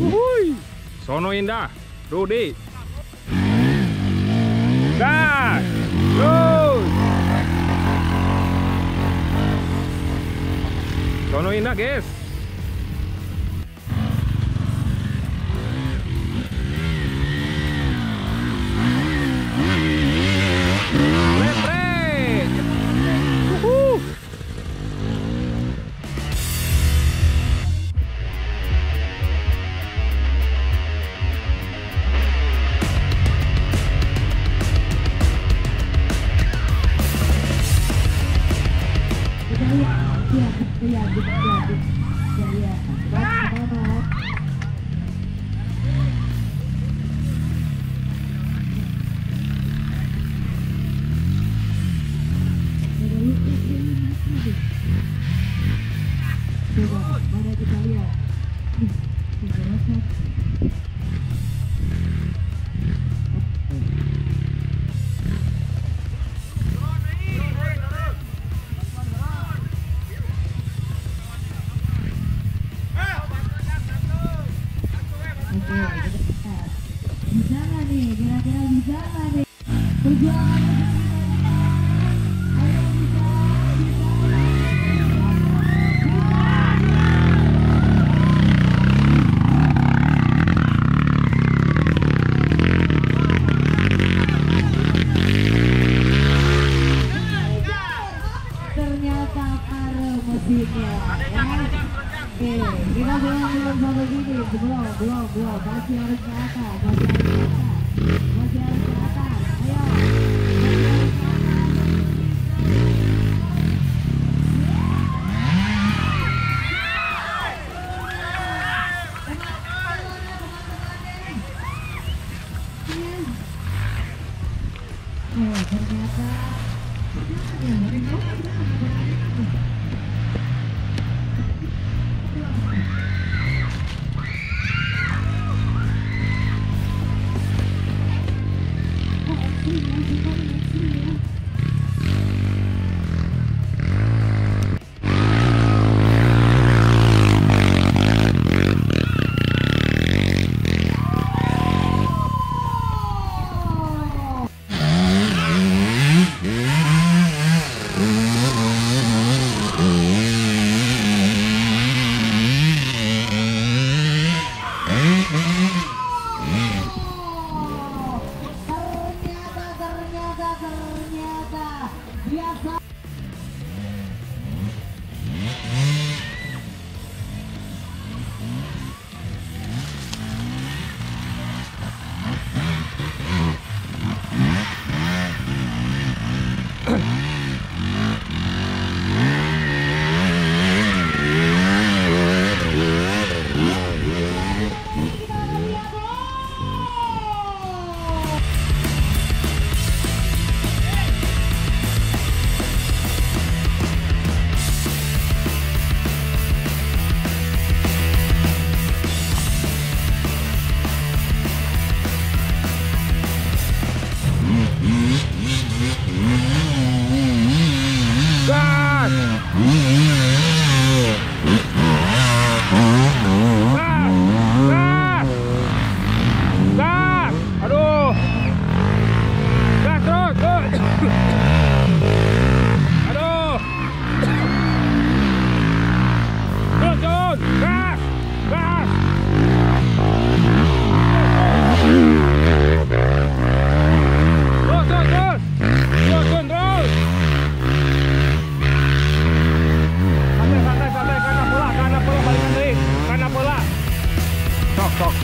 Uhuy. Sono indah. Rudi. Dah. Terus. Sono indah, guys. Ядра неба, звезда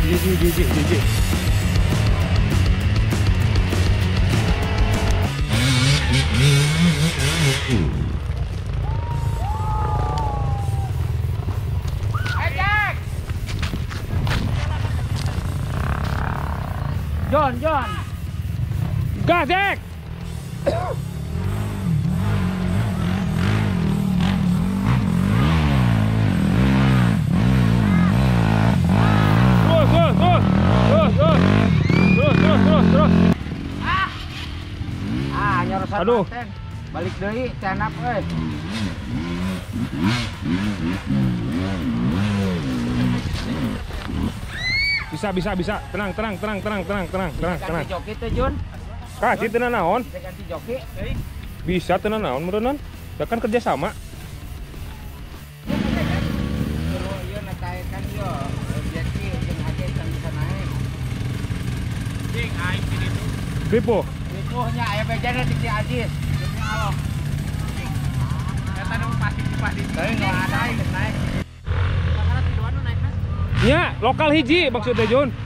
GG GG GG John, John. Gazek! terus terus terus. Ah ah nyorosan aduh. balik deh cenap eh bisa bisa bisa. Tenang tenang tenang tenang tenang tenang tenang tenang. joki tuh Jun. Kasih tenan naon? Bisa ganti joki. Bisa tenan naon menurut kan kerja sama. Ditu. Ripo. Ripuhnya aya bejana di si Ajis. Demi Allah. Eta nu pasti ada aing geus naik. Naikna. Nya, lokal hiji maksudnya Jun.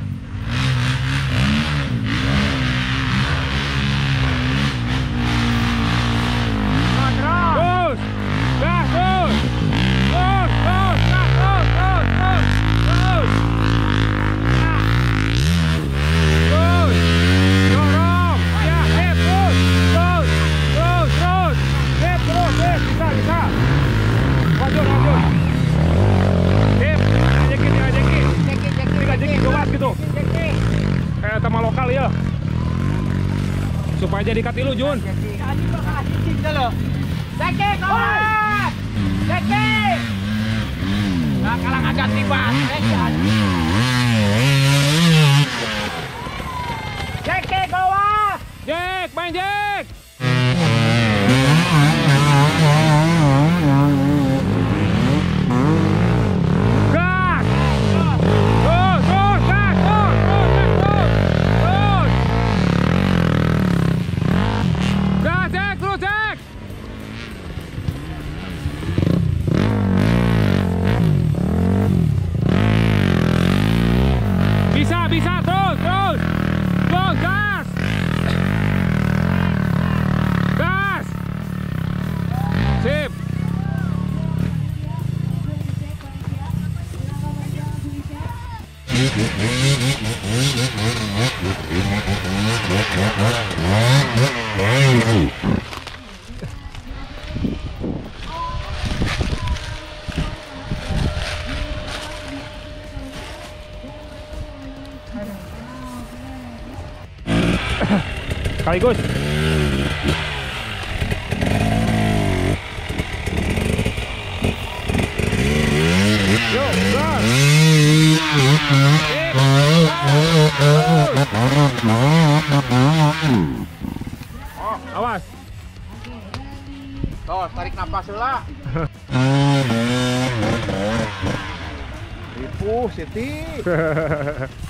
Gitu. Kayak sama lokal ya. Supaya jadi katilu Jun. Jeki. Lo. Jeki. Nah, kalang agak tiba. Jeki Kai, good. Awas. Tuh, tarik napas heula. Ripuh, Siti.